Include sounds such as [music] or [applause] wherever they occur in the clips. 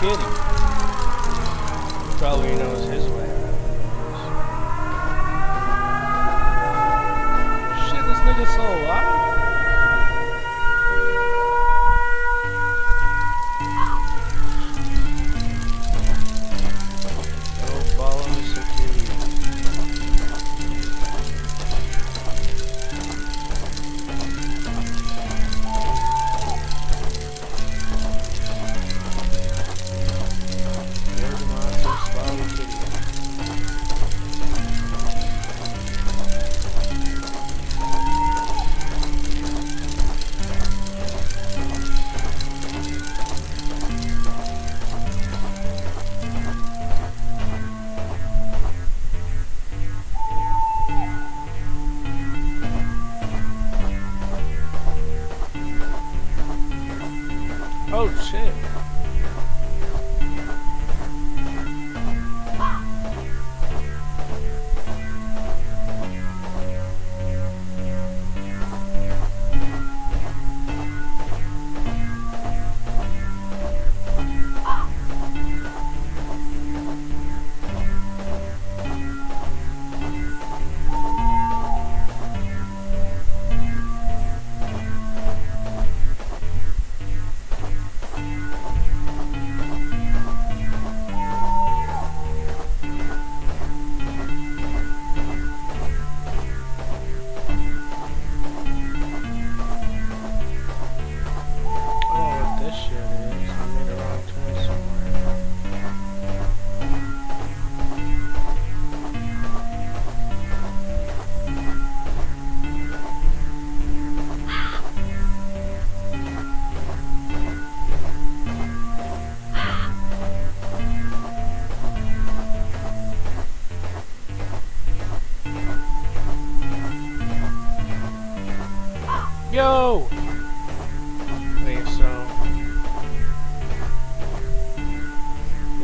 Kitty. Probably knows his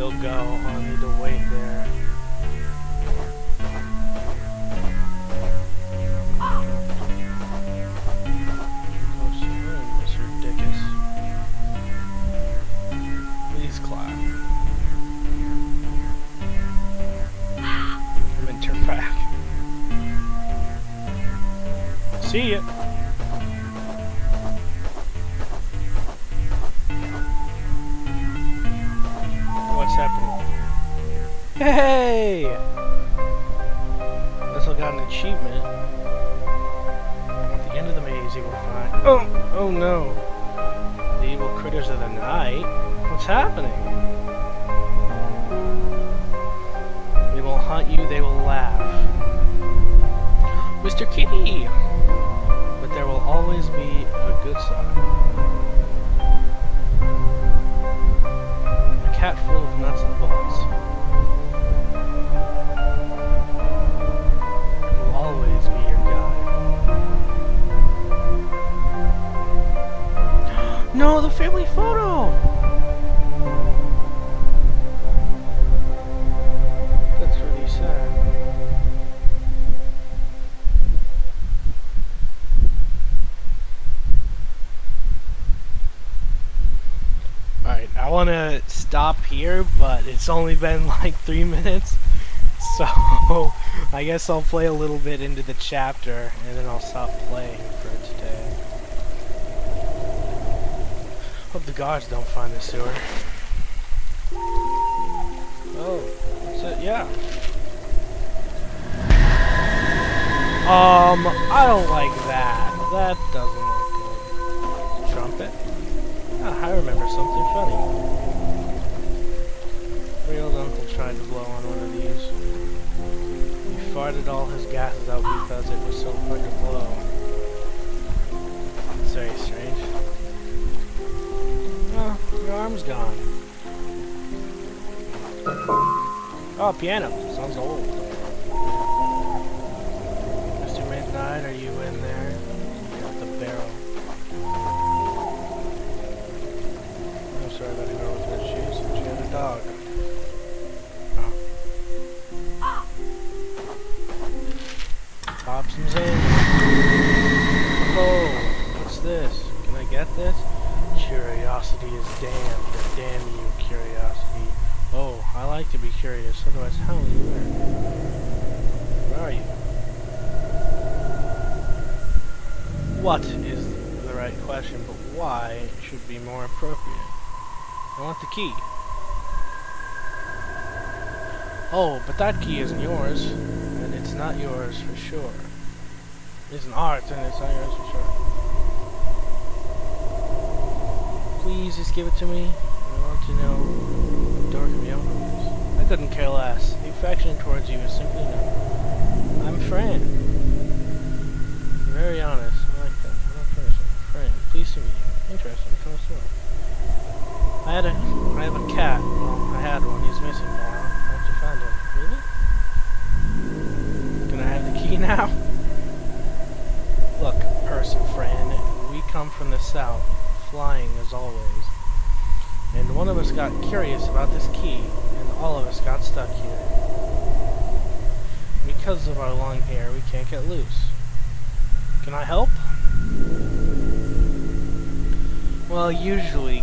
You'll go. I'll need to wait there. Been [laughs] like three minutes. So, I guess I'll play a little bit into the chapter, and then I'll stop playing for today. Hope the guards don't find the sewer. Oh, that's it, yeah. Um, I don't like that. That doesn't look good. Trumpet? Ah, I remember something funny. Tried to blow on one of these. He farted all his gases out because it was so fucking low. It's very strange. Oh, your arm's gone. Oh, piano. Sounds old. Mr. Midnight, are you in there? What is the right question, but why should be more appropriate. I want the key. Oh, but that key isn't yours, and it's not yours for sure. It isn't art, and it's not yours for sure. Please just give it to me. I want to know what dark of your is. I couldn't care less. The affection towards you is simply none. I'm Fran. Very honest. I like that. I'm a person. Fran. Pleased to meet you. Interesting. Us more. I had a, I have a cat. Well, I had one. He's missing now. How'd you find him? Really? Can I have the key [laughs] now? Look, person friend, we come from the south flying as always. And one of us got curious about this key, and all of us got stuck here. Because of our long hair, we can't get loose. Can I help? Well, usually,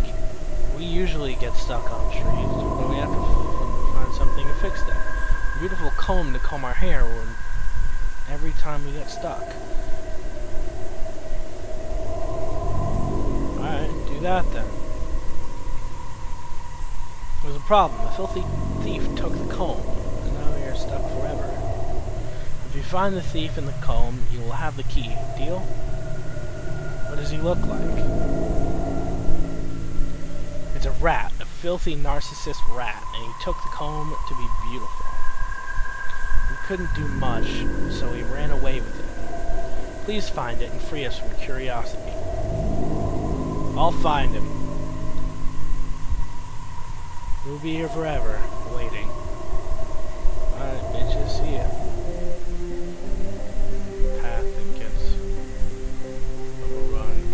we usually get stuck on trees, but we have to find something to fix that. Beautiful comb to comb our hair every time we get stuck. Alright, do that then? There's a problem. The filthy thief took the comb, and now we are stuck forever. If you find the thief in the comb, you will have the key. Deal? What does he look like? It's a rat, a filthy narcissist rat, and he took the comb to be beautiful. We couldn't do much, so he ran away with it. Please find it and free us from curiosity. I'll find him. We'll be here forever, waiting. Alright, bitches, see ya. Path that.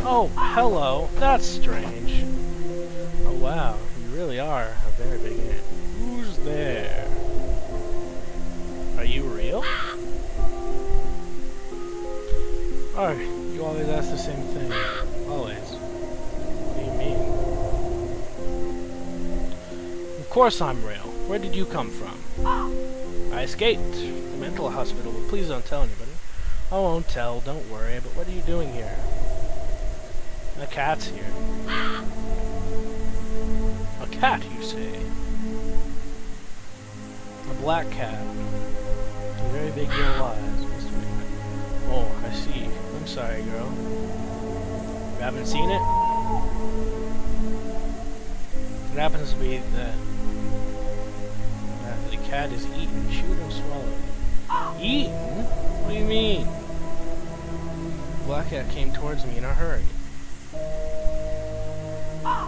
Oh, hello! That's strange. Oh wow, you really are a very big ant. Who's there? Are you real? Alright, you always ask the same thing. Always. Be mean. Of course I'm real. Where did you come from? I escaped the mental hospital, but please don't tell anybody. I won't tell, don't worry, but what are you doing here? The cat's here. Cat, you say? A black cat. A very big yellow eyes. Oh, I see. I'm sorry, girl. You haven't seen it? It happens to be that the cat is eaten, chewed, and swallowed. Eaten? What do you mean? Black cat came towards me in a hurry.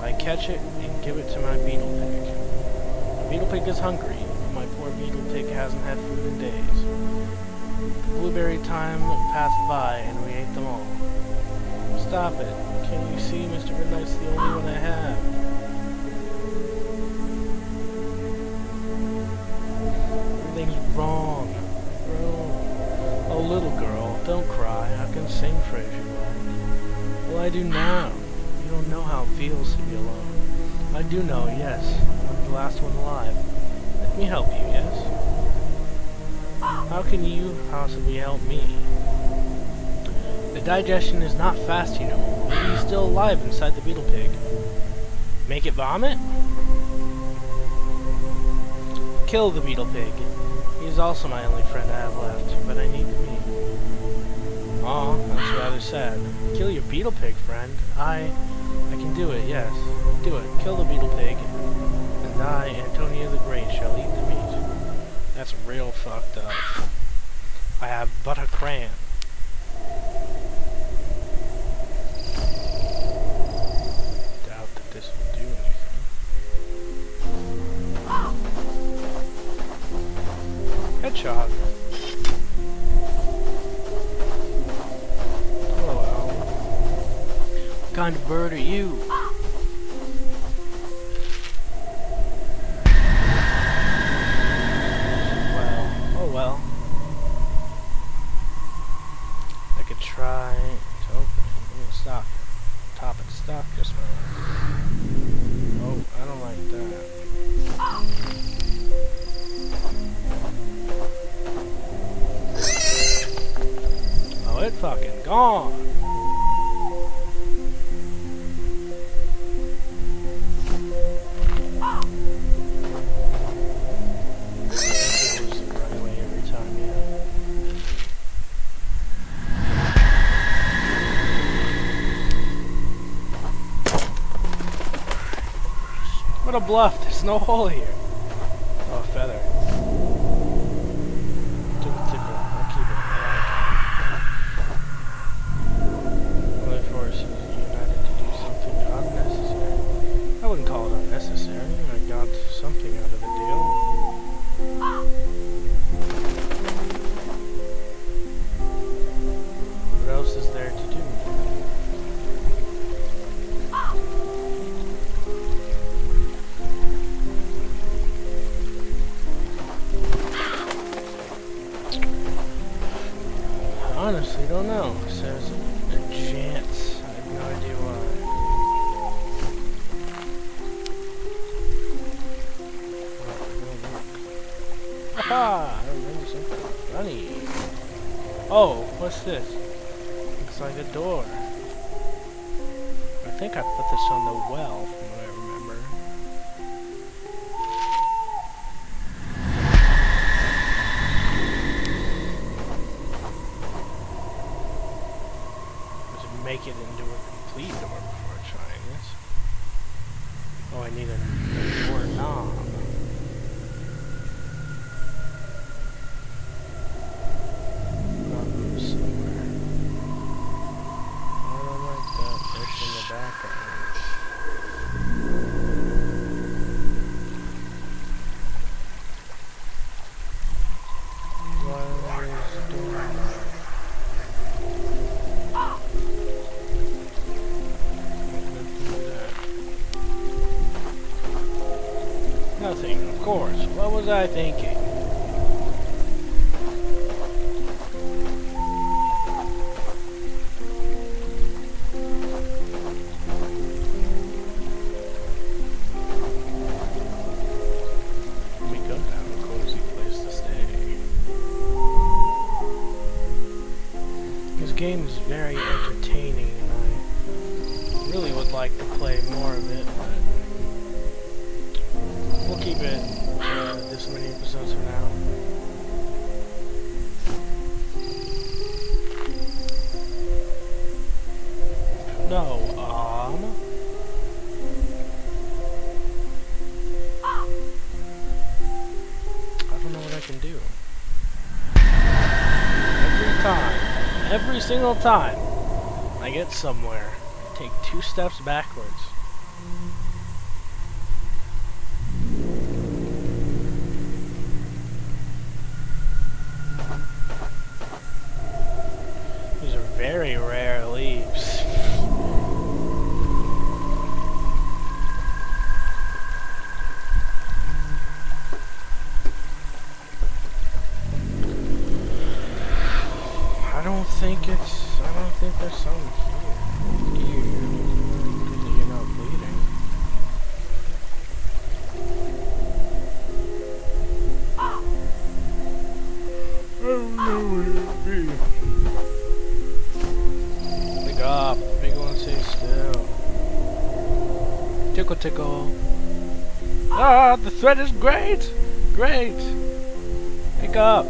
I catch it and give it to my beetle pig. The beetle pig is hungry, but my poor beetle pig hasn't had food in days. The blueberry time passed by and we ate them all. Stop it. Can't you see Mr. Goodnight's the only one I have? Everything's wrong. Wrong. Oh, little girl, don't cry. I can sing for you. Well, I do now. You don't know how it feels to be alone. I do know, yes. I'm the last one alive. Let me help you, yes? How can you possibly help me? The digestion is not fast, you know. Maybe he's still alive inside the beetle pig. Make it vomit? Kill the beetle pig. He's also my only friend I have left, but I need to meet. Aw, that's rather sad. Kill your beetle pig, friend. I... Do it, yes. Do it. Kill the beetle pig, and I, Antonio the Great, shall eat the meat. That's real fucked up. I have but a crayon. Doubt that this will do anything. Headshot. Hello. What kind of bird are you? Bluff, there's no hole here. This? Looks like a door. I think I put this on the well, course. What was I thinking? We could have a cozy place to stay. This game is very entertaining, and I really would like to play more of it, but we'll keep it this many episodes for now. No, um. I don't know what I can do. Every time, every single time, I get somewhere, I take two steps backwards. These are very rare Threat is great! Great! Pick up!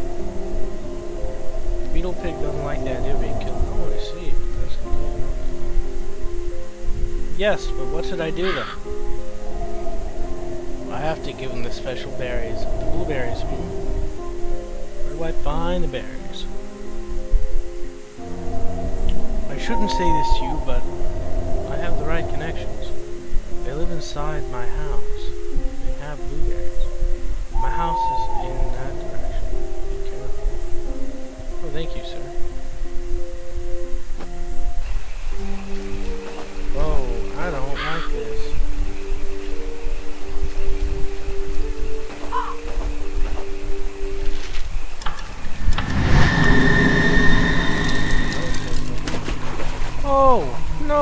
Beetle pig doesn't like the idea of being killed. Oh, I see. That's good. Yes, but what should I do then? I have to give him the special berries. The blueberries. Hmm. Where do I find the berries? I shouldn't say this to you, but I have the right connections. They live inside my house.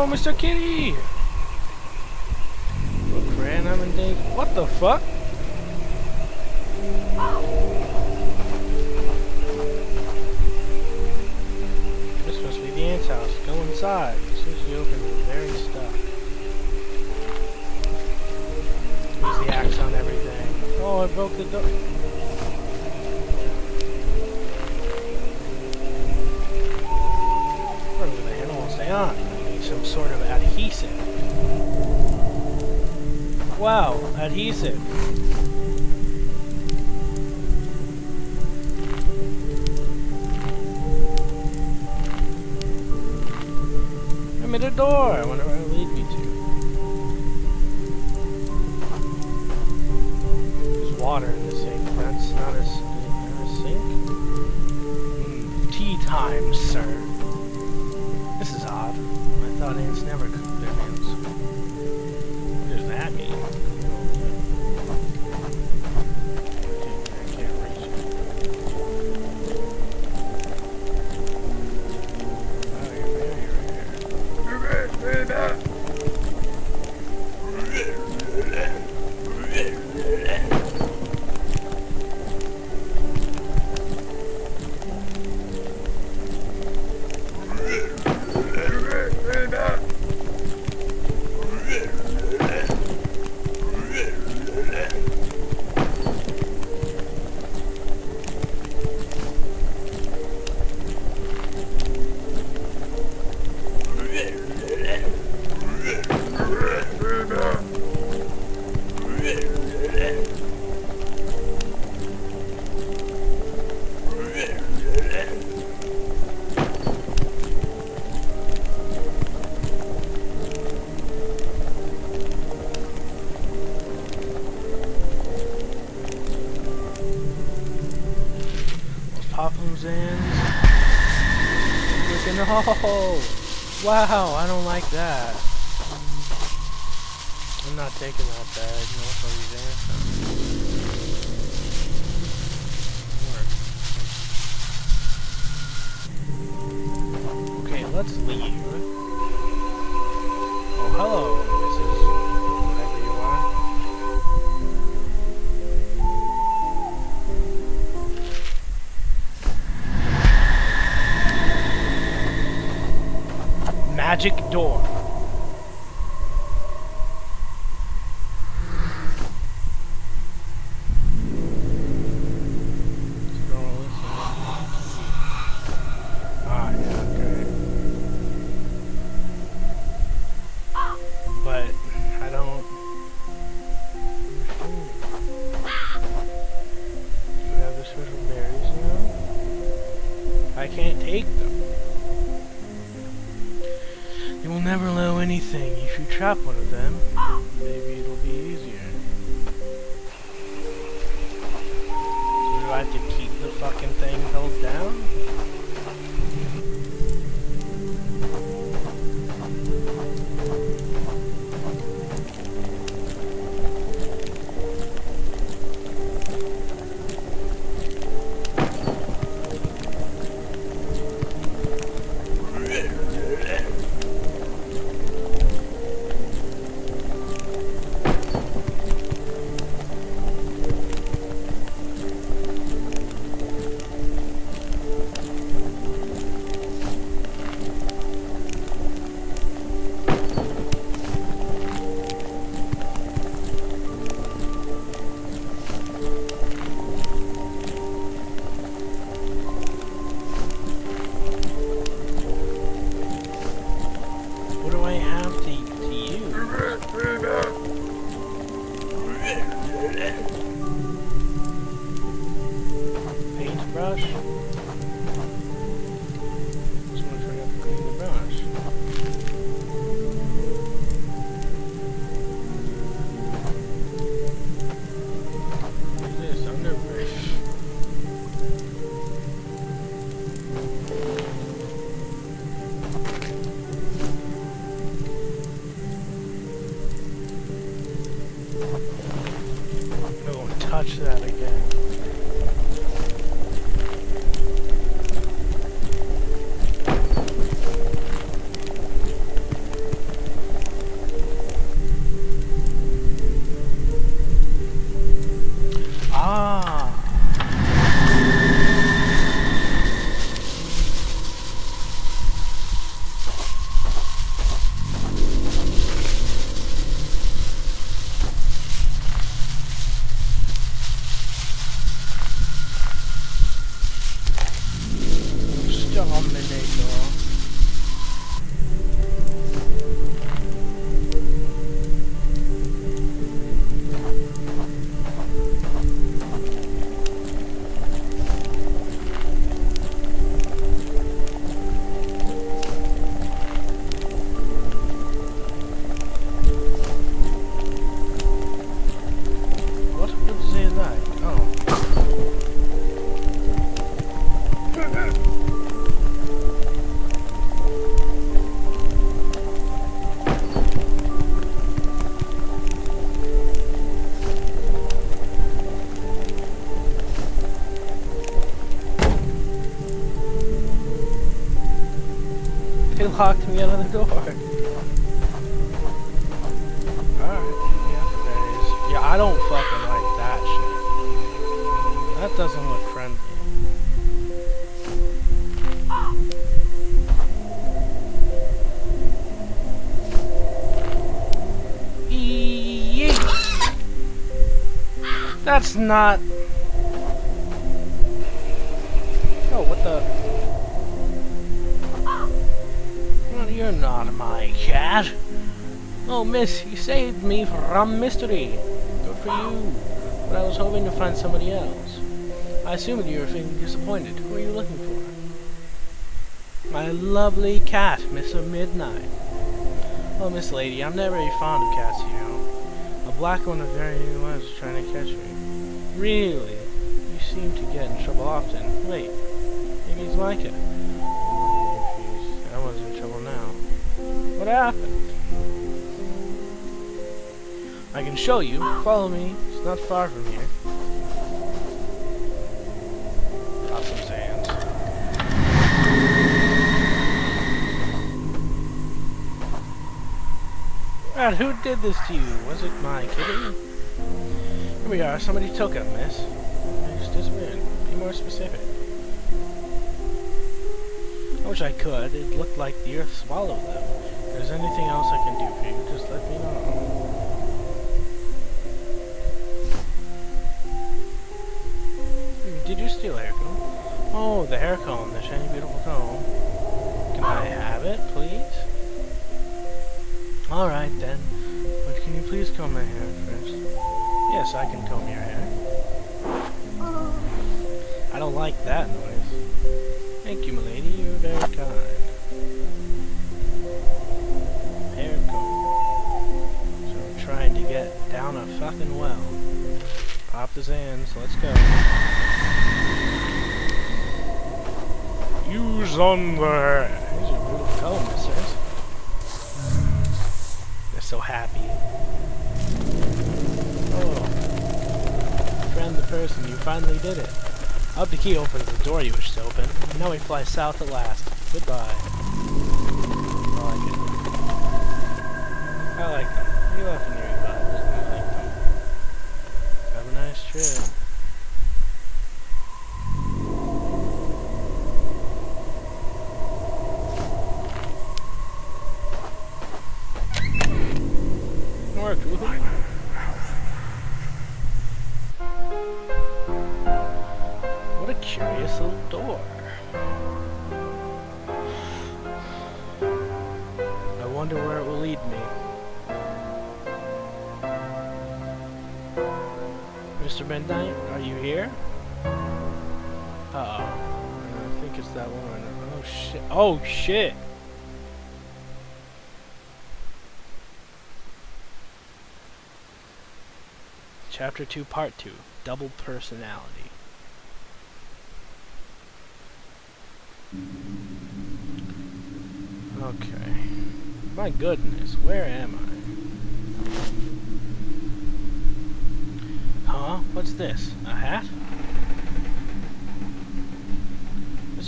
Mr. Kitty! Look for Anam Dave. What the fuck? This was outside. As soon as she opens the very stuff. Use the axe on everything. Oh, I broke the door. Where the hell was I on? Some sort of adhesive. Wow, adhesive. I made a door. I wonder where it'll lead me to. There's water in the sink. That's not a, not a sink. Mm, tea time, sir. This is odd. I thought never Wow, I don't like that. I'm not taking that bag. No, ants. Work. Okay, let's leave. Magic door. Ah. But I don't. You have the special berries now? I can't take them. Will never allow anything if you trap one of them. Maybe it'll be easier. So do I have to keep the fucking thing held down? Touch that again. That's not... Oh, what the... Well, you're not my cat. Oh, miss, you saved me from mystery. Good for you. But I was hoping to find somebody else. I assumed you were feeling disappointed. Who are you looking for? My lovely cat, Miss Midnight. Oh, Miss Lady, I'm not very fond of cats, you know. A black one of very was trying to catch me. Really? You seem to get in trouble often. Wait, maybe it's my cat. I was in trouble now. What happened? I can show you. Follow me. It's not far from here. Got some. God, who did this to you? Was it my kitty? Here we are. Somebody took him, miss. They just disappeared. Be more specific. I wish I could. It looked like the earth swallowed them. If there's anything else I can do for you, just let me know. Did you steal a hair comb? Oh, the hair comb, the shiny beautiful comb. Can I have it, please? Alright then. But can you please comb my hair first? Yes, I can comb your hair. I don't like that noise. Thank you, milady. You're very kind. Hair comb. So we're trying to get down a fucking well. Pop the sands. Let's go. Use on the hair. These are beautiful color misters. They're so happy. The person, you finally did it. Up the key opens the door you wish to open. Now we fly south at last. Goodbye. Oh shit! Chapter 2, Part 2 Double Personality. Okay. My goodness, where am I? Huh? What's this? A hat?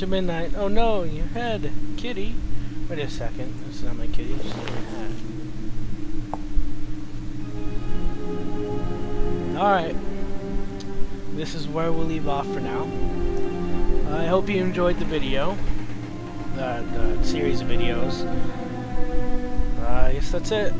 Mr. Midnight. Oh no, your head. Kitty. Wait a second. This is not my kitty, it's my hat. Alright. This is where we'll leave off for now. I hope you enjoyed the video. The, the series of videos. Uh, I guess that's it.